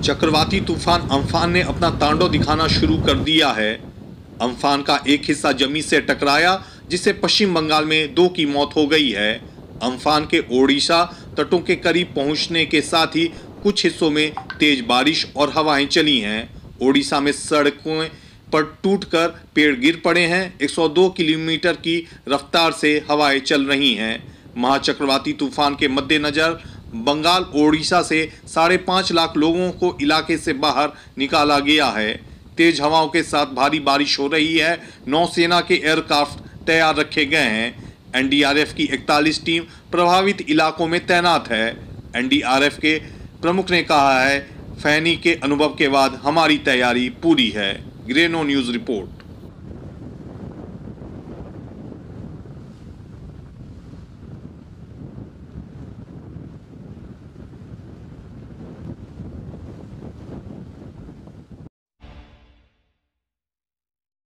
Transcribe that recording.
चक्रवाती तूफ़ान अम्फान ने अपना तांडव दिखाना शुरू कर दिया है। अम्फान का एक हिस्सा ज़मीन से टकराया जिससे पश्चिम बंगाल में दो की मौत हो गई है। अम्फान के ओडिशा तटों के करीब पहुँचने के साथ ही कुछ हिस्सों में तेज बारिश और हवाएँ चली हैं। ओडिशा में सड़कों पर टूटकर पेड़ गिर पड़े हैं। 102 किलोमीटर की रफ्तार से हवाएँ चल रही हैं। महाचक्रवाती तूफ़ान के मद्देनजर बंगाल, ओडिशा से साढ़े पाँच लाख लोगों को इलाके से बाहर निकाला गया है। तेज हवाओं के साथ भारी बारिश हो रही है। नौसेना के एयरक्राफ्ट तैयार रखे गए हैं। एनडीआरएफ की 41 टीम प्रभावित इलाकों में तैनात है। एनडीआरएफ के प्रमुख ने कहा है, फैनी के अनुभव के बाद हमारी तैयारी पूरी है। Greno news report.